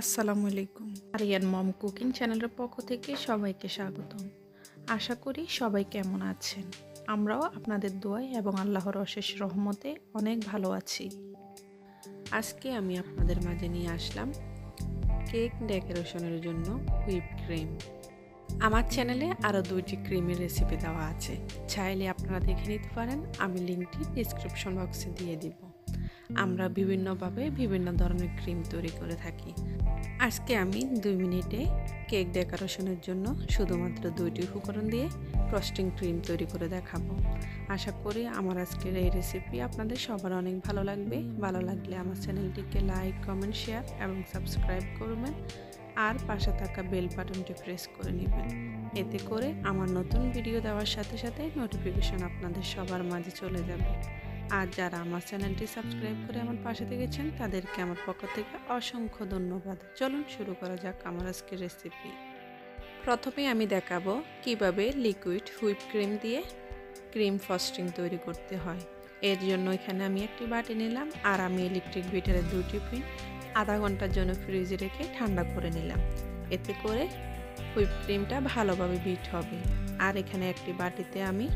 আসসালামু আলাইকুম। আরিয়ান মম কুকিং চ্যানেলের পক্ষ থেকে সবাইকে স্বাগতম। আশা করি সবাই কেমন আছেন? আমরাও আপনাদের দোয়ায় এবং আল্লাহর অশেষ রহমতে অনেক ভালো আছি। আজকে আমি আপনাদের মাঝে নিয়ে আসলাম কেক ডেকোরেশনের জন্য হুইপ ক্রিম। আমার চ্যানেলে আরও দুইটি ক্রিমের রেসিপি দেওয়া আছে। চাইলে আপনারা দেখে নিতে পারেন, আমি লিঙ্কটি ডিসক্রিপশন বক্সে দিয়ে দিব। আমরা বিভিন্নভাবে বিভিন্ন ধরনের ক্রিম তৈরি করে থাকি। আজকে আমি দুই মিনিটে কেক ডেকোরেশনের জন্য শুধুমাত্র দুইটি উপকরণ দিয়ে ফ্রস্টিং ক্রিম তৈরি করে দেখাবো। আশা করি আমার আজকের এই রেসিপি আপনাদের সবার অনেক ভালো লাগবে। ভালো লাগলে আমার চ্যানেলটিকে লাইক কমেন্ট শেয়ার এবং সাবস্ক্রাইব করবেন। আর পাশে থাকা বেল বাটনটি প্রেস করে নেবেন। এতে করে আমার নতুন ভিডিও দেওয়ার সাথে সাথে নোটিফিকেশন আপনাদের সবার মাঝে চলে যাবে। আর যারা আমার চ্যানেলটি সাবস্ক্রাইব করে আমার পাশে থেকেছেন, তাদেরকে আমার পক্ষ থেকে অসংখ্য ধন্যবাদ। চলুন শুরু করা যাক আমার আজকের রেসিপি প্রথমে আমি দেখাবো কীভাবে লিকুইড হুইপ ক্রিম দিয়ে ক্রিম ফস্টিং তৈরি করতে হয়। এর জন্য এখানে আমি একটি বাটি নিলাম আর আমি ইলেকট্রিক বিটারের দুটি পিন আধা ঘণ্টার জন্য ফ্রিজে রেখে ঠান্ডা করে নিলাম। এতে করে হুইপ ক্রিমটা ভালোভাবে বিট হবে। আর এখানে একটি বাটিতে আমি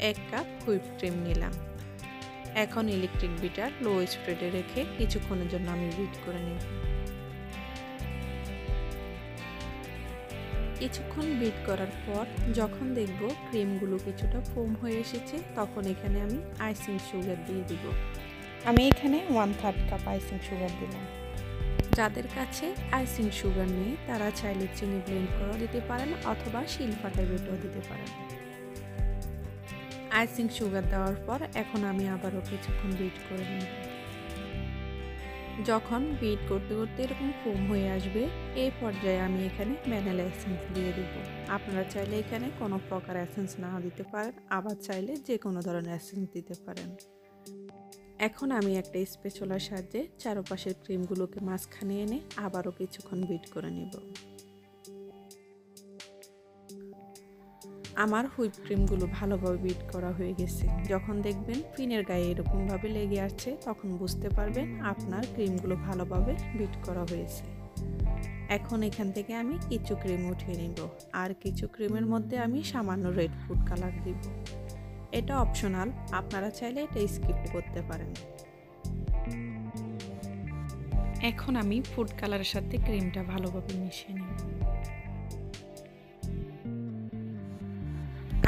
এক কাপ হুইপ ক্রিম নিলাম। এখন ইলেকট্রিক বিটার লো স্প্রেডে রেখে কিছুক্ষণের জন্য আমি বিট করে নিব। কিছুক্ষণ বিট করার পর যখন দেখব ক্রিমগুলো কিছুটা ফোম হয়ে এসেছে, তখন এখানে আমি আইসিং সুগার দিয়ে দিব। আমি এখানে one third cup icing sugar দিলাম। যাদের কাছে আইসিং সুগার নেই, তারা চাইলে চিনি ব্লেন্ড করেও দিতে পারেন অথবা শিলপাটায় বেটেও দিতে পারেন। আইসিং সুগার দেওয়ার পর এখন আমি আবারও কিছুক্ষণ বিট করে নিব। যখন বিট করতে করতে এরকম ফোম হয়ে আসবে, এই পর্যায়ে আমি এখানে ম্যানেলা এসেন্স দিয়ে দিব। আপনারা চাইলে এখানে কোনো প্রকার এসেন্স না দিতে পারেন, আবার চাইলে যে কোনো ধরনের এসেন্স দিতে পারেন। এখন আমি একটা স্পেচলার সাহায্যে চারপাশের ক্রিমগুলোকে মাঝখানে এনে আবারও কিছুক্ষণ বিট করে নেব। আমার হুইপ ক্রিমগুলো ভালোভাবে বিট করা হয়ে গেছে। যখন দেখবেন পিনের গায়ে এরকমভাবে লেগে আসছে, তখন বুঝতে পারবেন আপনার ক্রিমগুলো ভালোভাবে বিট করা হয়েছে। এখন এখান থেকে আমি কিছু ক্রিম উঠিয়ে নিব। আর কিছু ক্রিমের মধ্যে আমি সামান্য রেড ফুড কালার দিব। এটা অপশনাল, আপনারা চাইলে এটা স্কিপ করতে পারেন। এখন আমি ফুড কালারের সাথে ক্রিমটা ভালোভাবে মিশিয়ে নিব।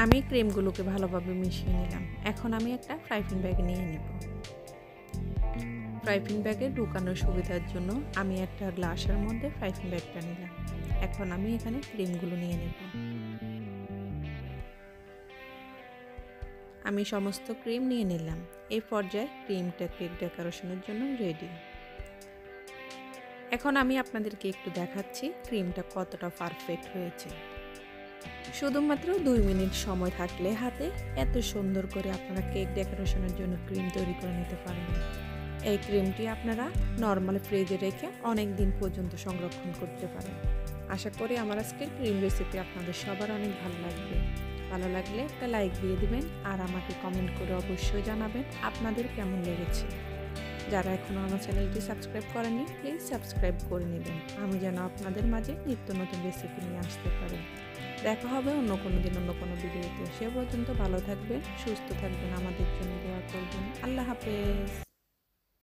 আমি ক্রিমগুলোকে ভালোভাবে মিশিয়ে নিলাম। এখন আমি একটা ফ্রাইপিং ব্যাগ নিয়ে নেব। ফ্রাইপিং ব্যাগে ঢুকানোর সুবিধার জন্য আমি একটা গ্লাসের মধ্যে ফ্রাইপিং ব্যাগটা নিলাম। এখন আমি এখানে ক্রিমগুলো নিয়ে নেব। আমি সমস্ত ক্রিম নিয়ে নিলাম। এই পর্যায়ে ক্রিমটা কেক ডেকোরেশনের জন্য রেডি এখন আমি আপনাদেরকে একটু দেখাচ্ছি ক্রিমটা কতটা পারফেক্ট হয়েছে। শুধুমাত্র দুই মিনিট সময় থাকলে হাতে এত সুন্দর করে আপনারা কেক ডেকোরেশনের জন্য ক্রিম তৈরি করে নিতে পারেন। এই ক্রিমটি আপনারা নর্মাল ফ্রিজে রেখে অনেক দিন পর্যন্ত সংরক্ষণ করতে পারেন। আশা করি আমার আজকের ক্রিম রেসিপি আপনাদের সবার অনেক ভালো লাগবে। ভালো লাগলে একটা লাইক দিয়ে দিবেন আর আমাকে কমেন্ট করে অবশ্যই জানাবেন আপনাদের কেমন লেগেছে। যারা এখনও আমার চ্যানেলটি সাবস্ক্রাইব করেনি প্লিজ সাবস্ক্রাইব করে নেবেন। আমি যেন আপনাদের মাঝে নিত্য নতুন রেসিপি নিয়ে আসতে পারি। দেখা হবে অন্য কোনো দিন, অন্য কোনো ভিডিওতে। সে পর্যন্ত ভালো থাকবেন, সুস্থ থাকবেন, আমাদের জন্য দোয়া করবেন। আল্লাহ হাফেজ।